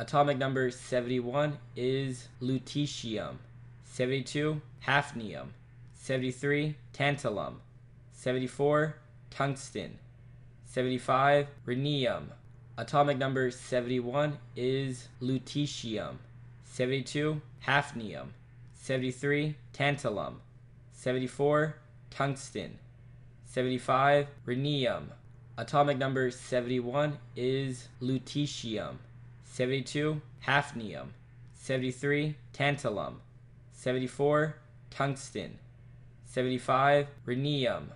Atomic number 71 is lutetium. 72, hafnium. 73, tantalum. 74, tungsten. 75, rhenium. Atomic number 71 is lutetium. 72, hafnium. 73, tantalum. 74, tungsten. 75, rhenium. Atomic number 71 is lutetium. 72, hafnium. 73, tantalum. 74, tungsten. 75, rhenium.